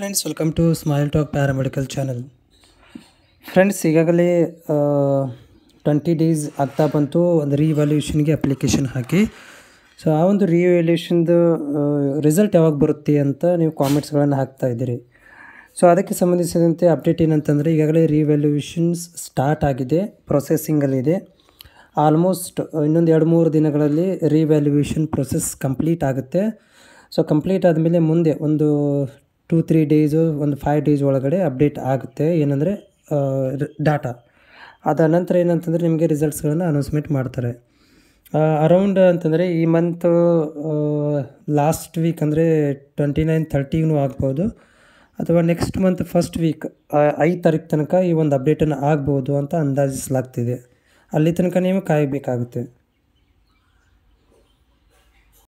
Friends welcome to smile talk paramedical channel friends ಈಗಾಗಲೇ twenty days ಆಗ್ತಾ ಬಂತು. ಒಂದು ರಿವ್ಯಾಲ್ಯೂಷನ್ಗೆ ಅಪ್ಲಿಕೇಶನ್ ಹಾಕಿ. ಸೊ ಆ ಒಂದು ರಿವ್ಯಾಲ್ಯೂಷನ್ದು ರಿಸಲ್ಟ್ ಯಾವಾಗ ಬರುತ್ತೆ ಅಂತ ನೀವು ಕಾಮೆಂಟ್ಸ್ಗಳನ್ನು ಹಾಕ್ತಾ ಇದ್ದೀರಿ. ಸೊ ಅದಕ್ಕೆ ಸಂಬಂಧಿಸಿದಂತೆ ಅಪ್ಡೇಟ್ ಏನಂತಂದರೆ, ಈಗಾಗಲೇ ರಿವ್ಯಾಲ್ಯೂಷನ್ಸ್ ಸ್ಟಾರ್ಟ್ ಆಗಿದೆ. ಪ್ರೊಸೆಸಿಂಗಲ್ಲಿದೆ ಆಲ್ಮೋಸ್ಟ್ ಇನ್ನೊಂದು ಎರಡು ಮೂರು ದಿನಗಳಲ್ಲಿ ರಿವ್ಯಾಲ್ಯೂಯೇಷನ್ ಪ್ರೊಸೆಸ್ ಕಂಪ್ಲೀಟ್ ಆಗುತ್ತೆ. ಸೊ ಕಂಪ್ಲೀಟ್ ಆದಮೇಲೆ ಮುಂದೆ ಒಂದು ಟೂ, ತ್ರೀ ಡೇಸು, ಒಂದು ಫೈವ್ ಡೇಸ್ ಒಳಗಡೆ ಅಪ್ಡೇಟ್ ಆಗುತ್ತೆ. ಏನಂದರೆ ಡಾಟಾ. ಅದ ನಂತರ ಏನಂತಂದರೆ, ನಿಮಗೆ ರಿಸಲ್ಟ್ಸ್ಗಳನ್ನು ಅನೌನ್ಸ್ಮೆಂಟ್ ಮಾಡ್ತಾರೆ. ಅರೌಂಡ್ ಅಂತಂದರೆ, ಈ ಮಂತು ಲಾಸ್ಟ್ ವೀಕ್ ಅಂದರೆ ಟ್ವೆಂಟಿ ನೈನ್ ತರ್ಟಿಗೂ ಆಗ್ಬೋದು. ಅಥವಾ ನೆಕ್ಸ್ಟ್ ಮಂತ್ ಫಸ್ಟ್ ವೀಕ್ ಐದು ತಾರೀಕು ತನಕ ಈ ಒಂದು ಅಪ್ಡೇಟನ್ನು ಆಗ್ಬೋದು ಅಂತ ಅಂದಾಜಿಸಲಾಗ್ತಿದೆ. ಅಲ್ಲಿ ತನಕ ನೀವು ಕಾಯಬೇಕಾಗುತ್ತೆ.